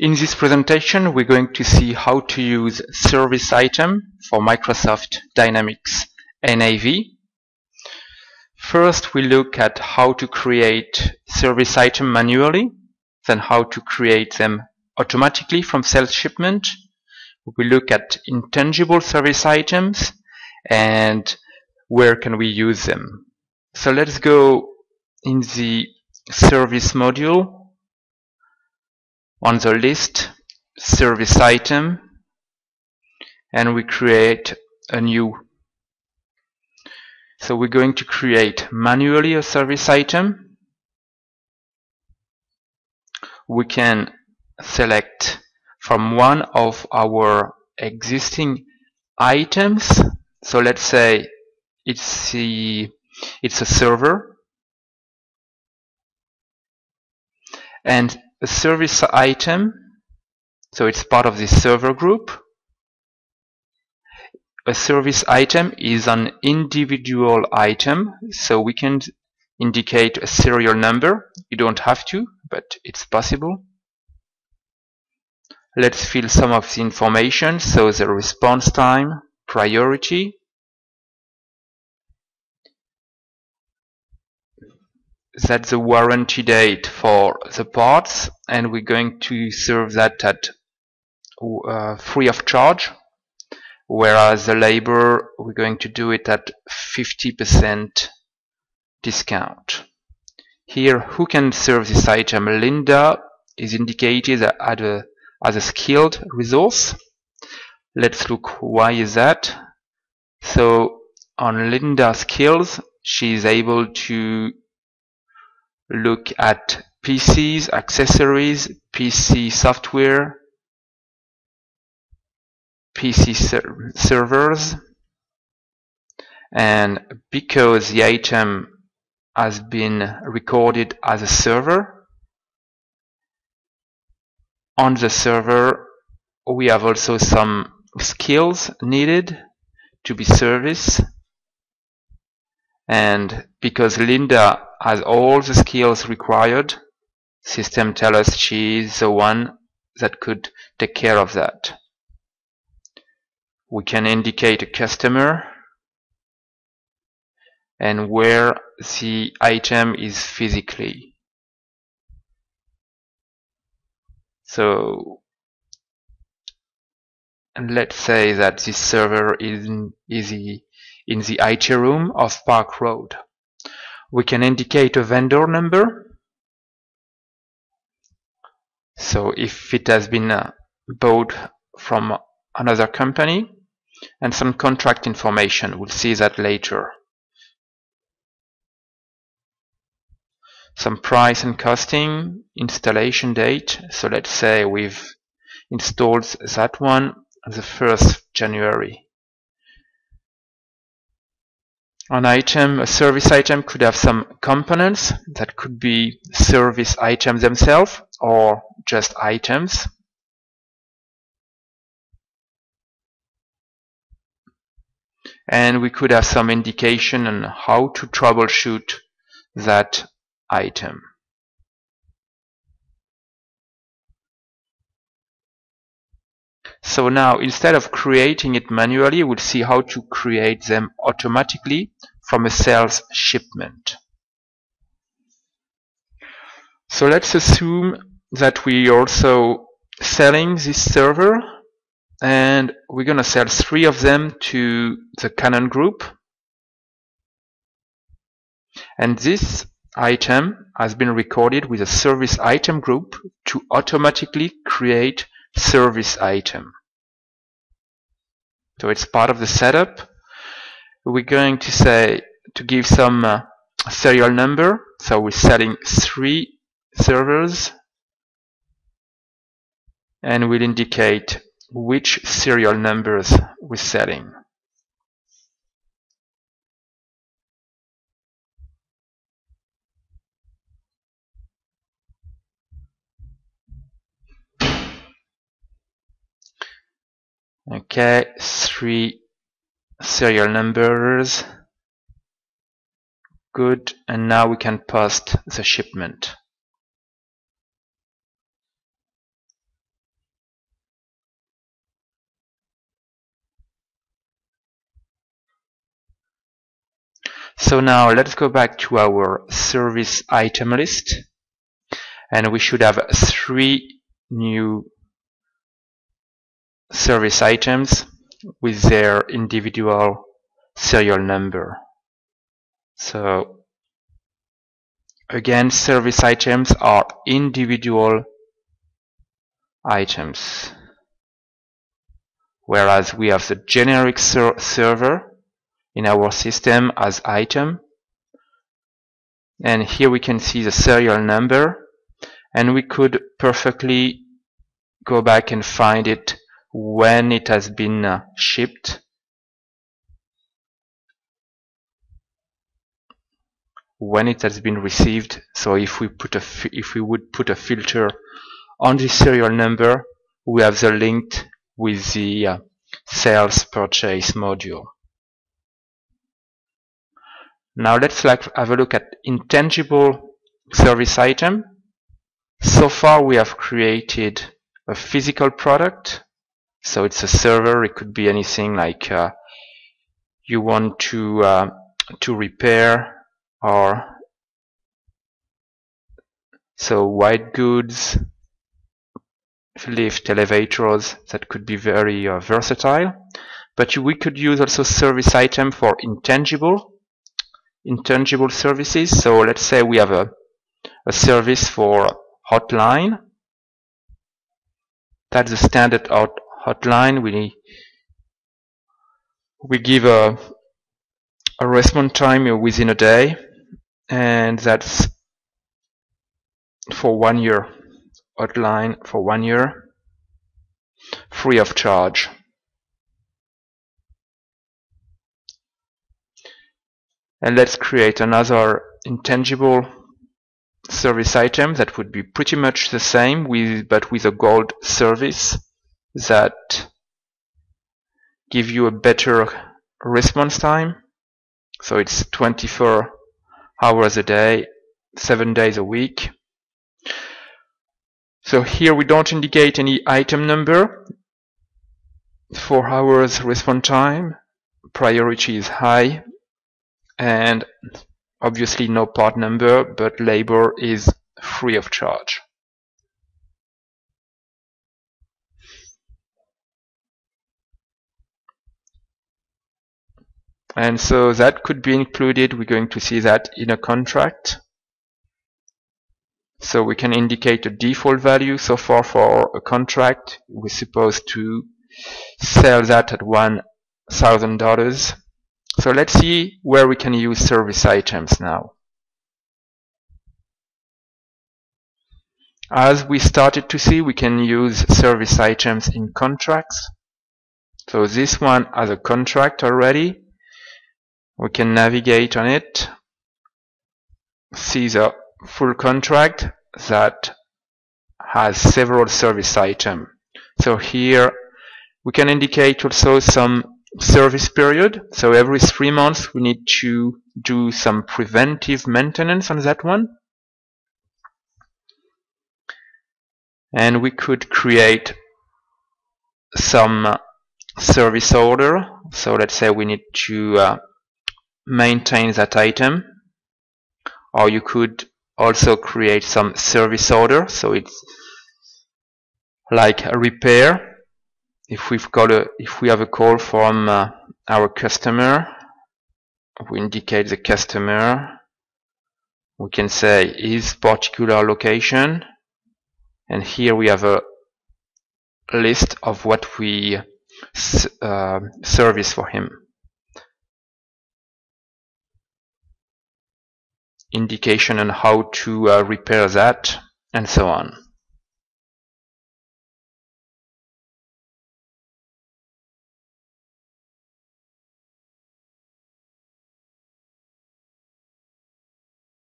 In this presentation, we're going to see how to use service item for Microsoft Dynamics NAV. First, we look at how to create service item manually, then how to create them automatically from sales shipment. We look at intangible service items and where can we use them. So let's go in the service module on the list service item and we create a new. So we're going to create manually a service item. We can select from one of our existing items. So let's say it's the it's a server. And a service item, so it's part of the server group. A service item is an individual item, so we can indicate a serial number. You don't have to, but it's possible. Let's fill some of the information, so the response time, priority, that's the warranty date for the parts and we're going to serve that at uh, free of charge whereas the labor we're going to do it at 50% discount. Here who can serve this item? Linda is indicated as a, as a skilled resource. Let's look why is that. So on Linda skills she is able to look at PCs, accessories, PC software, PC ser servers, and because the item has been recorded as a server, on the server we have also some skills needed to be serviced. And because Linda has all the skills required, system tells us she is the one that could take care of that. We can indicate a customer and where the item is physically. So and let's say that this server is in, is in the IT room of Park Road. We can indicate a vendor number. So if it has been uh, bought from another company and some contract information, we'll see that later. Some price and costing, installation date. So let's say we've installed that one the 1st January. An item, a service item could have some components that could be service items themselves or just items. And we could have some indication on how to troubleshoot that item. So now instead of creating it manually, we'll see how to create them automatically from a sales shipment. So let's assume that we are also selling this server and we're going to sell three of them to the Cannon group. And this item has been recorded with a service item group to automatically create service item. So it's part of the setup. We're going to say to give some uh, serial number. So we're setting three servers and we'll indicate which serial numbers we're setting. Okay, three serial numbers. Good, and now we can post the shipment. So now let's go back to our service item list and we should have three new service items with their individual serial number. So again, service items are individual items. Whereas we have the generic ser server in our system as item. And here we can see the serial number and we could perfectly go back and find it when it has been uh, shipped. When it has been received. So if we put a if we would put a filter on the serial number we have the linked with the uh, sales purchase module. Now let's like have a look at intangible service item. So far we have created a physical product. So it's a server. It could be anything like uh, you want to uh, to repair or so white goods, lift, elevators. That could be very uh, versatile. But we could use also service item for intangible intangible services. So let's say we have a a service for hotline. That's the standard out hotline. We we give a a response time within a day, and that's for one year. Hotline for one year, free of charge. And let's create another intangible service item that would be pretty much the same with but with a gold service that give you a better response time. So it's 24 hours a day 7 days a week. So here we don't indicate any item number. 4 hours response time priority is high and Obviously no part number, but labor is free of charge. And so that could be included. We're going to see that in a contract. So we can indicate a default value. So far for a contract, we're supposed to sell that at $1,000. So let's see where we can use service items now. As we started to see, we can use service items in contracts. So this one has a contract already. We can navigate on it, see the full contract that has several service items. So here we can indicate also some service period. So every three months we need to do some preventive maintenance on that one. And we could create some service order. So let's say we need to uh, maintain that item. Or you could also create some service order. So it's like a repair if we've got a if we have a call from uh, our customer we indicate the customer we can say his particular location and here we have a list of what we uh, service for him indication on how to uh, repair that and so on